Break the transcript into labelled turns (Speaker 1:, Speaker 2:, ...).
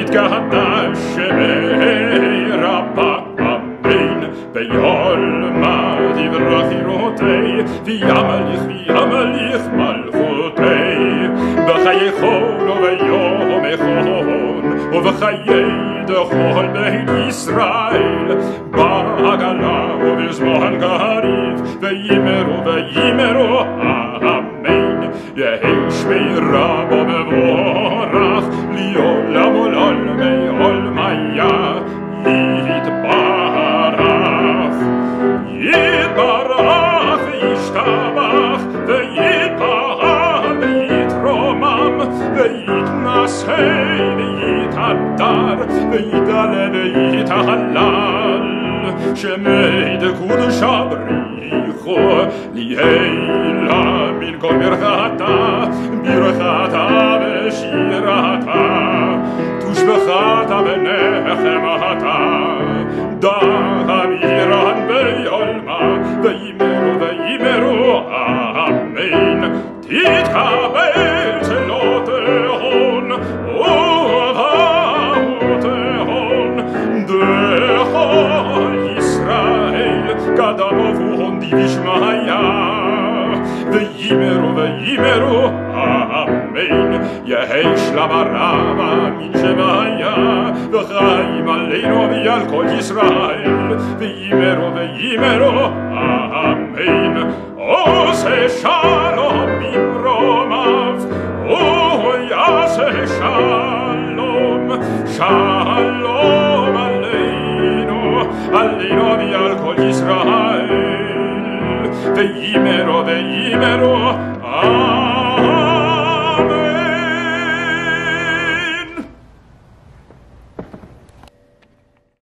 Speaker 1: יתגדש שמי רבה אמן ביולמה דברה חירותי וימליך וימליך מלכותי בחיי חול וביום חול ובחיי דחול בית ישראל בעגלה ובזמן גריב וימרו וימרו אמן יהי שמירה בו شيء يتعدار بيدال بيتهلال شميد كود شبريخو ليهيلا من كل مرخاتا برخاتا بشيراتا تشبخاتا بنخماتا והון דיבישמיה וימרו וימרו אמן יהי שלמה רבה מן שמיה וחיים עלינו ועל כל ישראל וימרו וימרו אמן עושה שלום במרומיו ויעשה שלום שלום עלינו עלינו ועל כל ישראל でいいメロでいいメロ